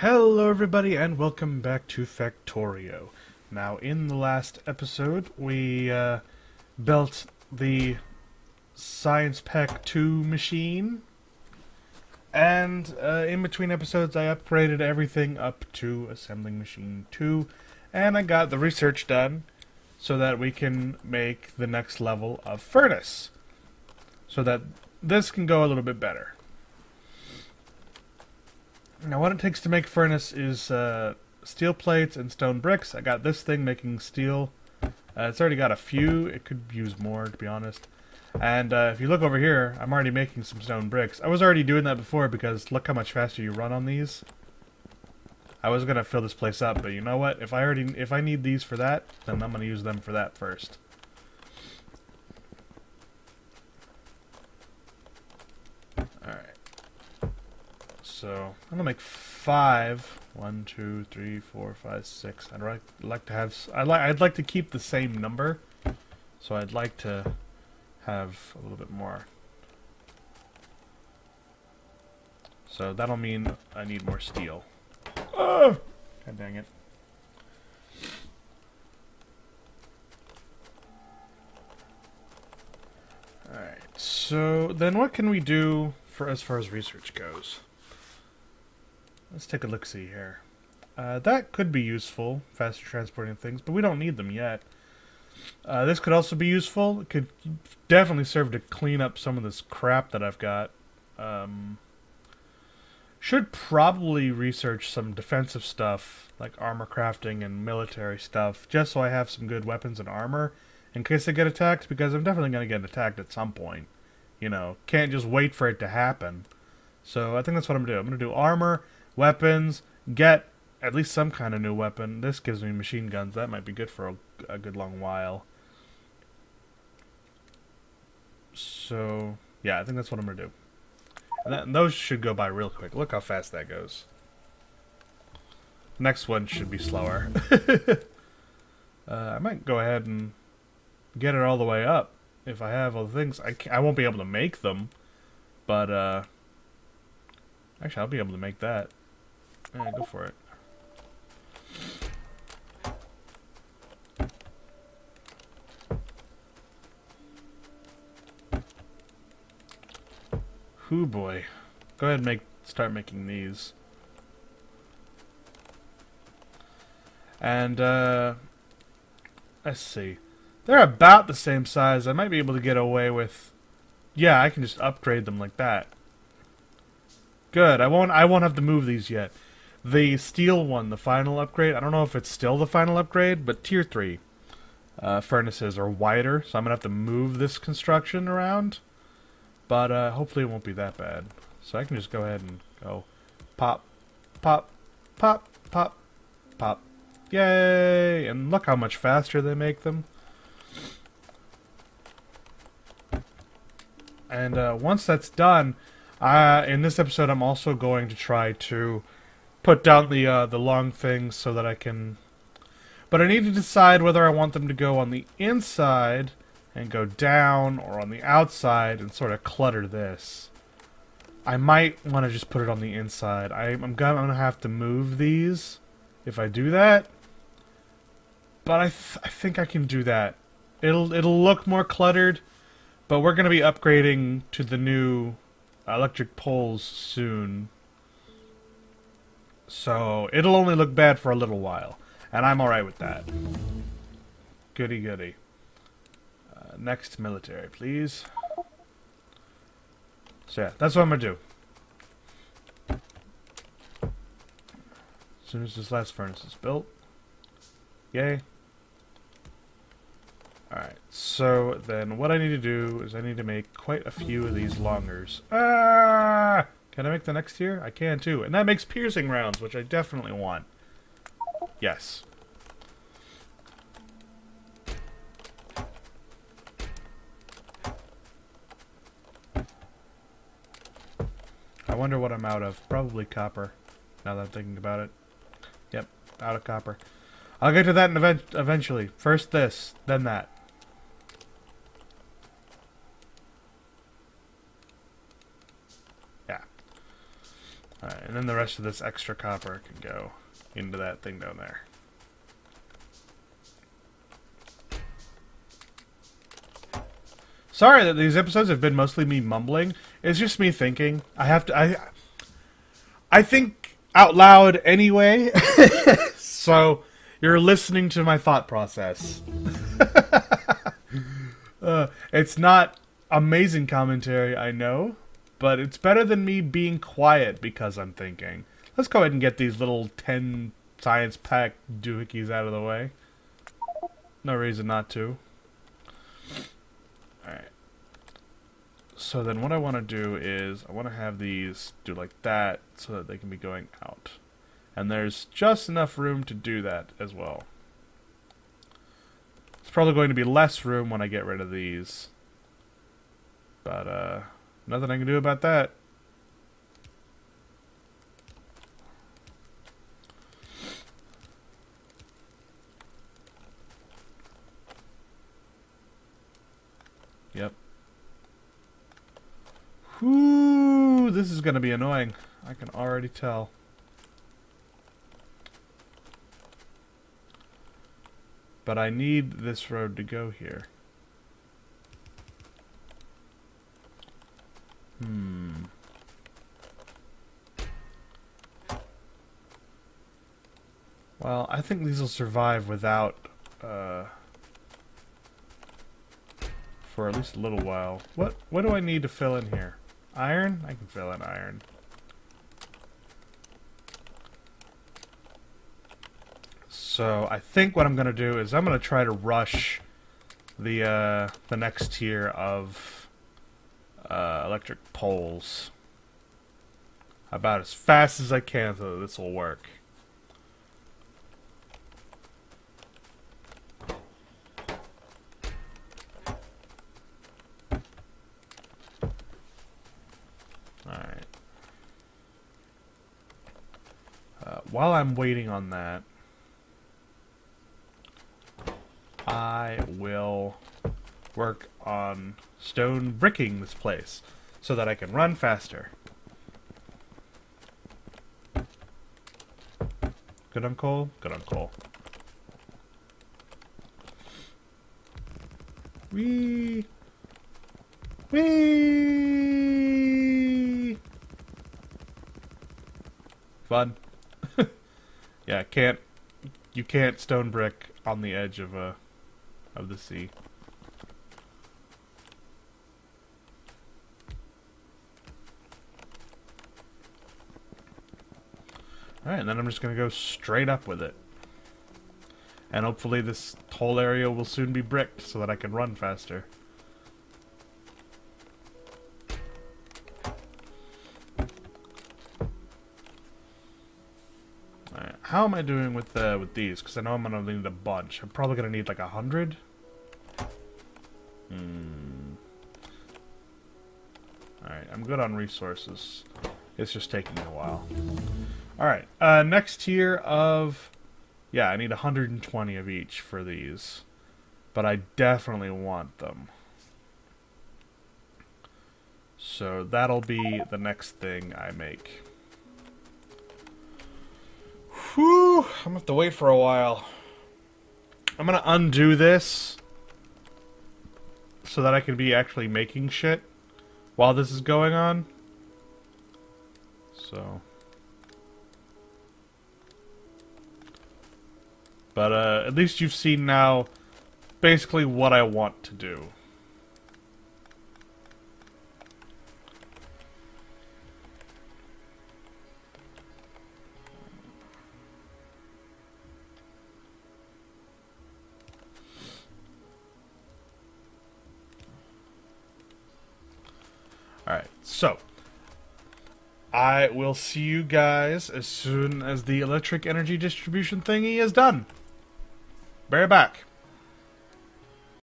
Hello, everybody, and welcome back to Factorio. Now, in the last episode, we uh, built the Science Pack 2 machine, and uh, in between episodes, I upgraded everything up to Assembling Machine 2, and I got the research done so that we can make the next level of Furnace, so that this can go a little bit better. Now, what it takes to make furnace is uh, steel plates and stone bricks. I got this thing making steel. Uh, it's already got a few. It could use more, to be honest. And uh, if you look over here, I'm already making some stone bricks. I was already doing that before because look how much faster you run on these. I was gonna fill this place up, but you know what? If I already if I need these for that, then I'm gonna use them for that first. So I'm gonna make five. One, two, three, four, five, six. I'd like like to have. I like. I'd like to keep the same number. So I'd like to have a little bit more. So that'll mean I need more steel. Oh! God dang it. Alright, so then what can we do for as far as research goes? Let's take a look-see here. Uh, that could be useful, faster transporting things, but we don't need them yet. Uh, this could also be useful. It could definitely serve to clean up some of this crap that I've got. Um, should probably research some defensive stuff, like armor crafting and military stuff, just so I have some good weapons and armor in case I get attacked, because I'm definitely going to get attacked at some point. You know, can't just wait for it to happen. So I think that's what I'm going to do. I'm going to do armor weapons, get at least some kind of new weapon. This gives me machine guns. That might be good for a, a good long while. So, yeah, I think that's what I'm going to do. And, that, and those should go by real quick. Look how fast that goes. Next one should be slower. uh, I might go ahead and get it all the way up. If I have all the things, I, I won't be able to make them. But, uh... Actually, I'll be able to make that. Yeah, go for it. Whoo boy. Go ahead and make start making these. And uh let's see. They're about the same size. I might be able to get away with Yeah, I can just upgrade them like that. Good. I won't I won't have to move these yet. The steel one, the final upgrade, I don't know if it's still the final upgrade, but tier 3 uh, furnaces are wider, so I'm to have to move this construction around. But uh, hopefully it won't be that bad. So I can just go ahead and go pop, pop, pop, pop, pop. Yay! And look how much faster they make them. And uh, once that's done, uh, in this episode I'm also going to try to put down the uh, the long things so that I can. But I need to decide whether I want them to go on the inside and go down, or on the outside and sort of clutter this. I might want to just put it on the inside. I, I'm gonna have to move these if I do that. But I, th I think I can do that. It'll it'll look more cluttered, but we're gonna be upgrading to the new electric poles soon. So it'll only look bad for a little while. And I'm alright with that. Goody goody. Uh, next military, please. So yeah, that's what I'm gonna do. As soon as this last furnace is built. Yay. Alright, so then what I need to do is I need to make quite a few of these longers. Ah! Can I make the next tier? I can too. And that makes piercing rounds, which I definitely want. Yes. I wonder what I'm out of. Probably copper, now that I'm thinking about it. Yep, out of copper. I'll get to that event eventually. First this, then that. And then the rest of this extra copper can go into that thing down there. Sorry that these episodes have been mostly me mumbling. It's just me thinking. I have to. I. I think out loud anyway. so you're listening to my thought process. uh, it's not amazing commentary, I know, but it's better than me being quiet because I'm thinking. Let's go ahead and get these little 10 science pack doohickeys out of the way. No reason not to. Alright. So then what I want to do is, I want to have these do like that so that they can be going out. And there's just enough room to do that as well. It's probably going to be less room when I get rid of these. But, uh, nothing I can do about that. Yep. Whoo, this is going to be annoying. I can already tell. But I need this road to go here. Hmm. Well, I think these will survive without, uh, for at least a little while. What, what do I need to fill in here? Iron? I can fill in iron. So I think what I'm going to do is I'm going to try to rush the uh, the next tier of uh, electric poles about as fast as I can so this will work. Alright. Uh, while I'm waiting on that, I will work on stone bricking this place so that I can run faster. Good on coal? Good on coal. Wee! Wee! Fun. yeah, can't you can't stone brick on the edge of a of the sea. Alright, and then I'm just going to go straight up with it. And hopefully this whole area will soon be bricked so that I can run faster. Alright, how am I doing with uh, with these? Because I know I'm going to need a bunch. I'm probably going to need like a hundred. Hmm. Alright, I'm good on resources. It's just taking me a while. Alright, uh, next tier of... Yeah, I need 120 of each for these. But I definitely want them. So that'll be the next thing I make. Whew, I'm gonna have to wait for a while. I'm gonna undo this so that I can be actually making shit while this is going on. So... But uh, at least you've seen now basically what I want to do. Alright, so I will see you guys as soon as the electric energy distribution thingy is done. Bear back.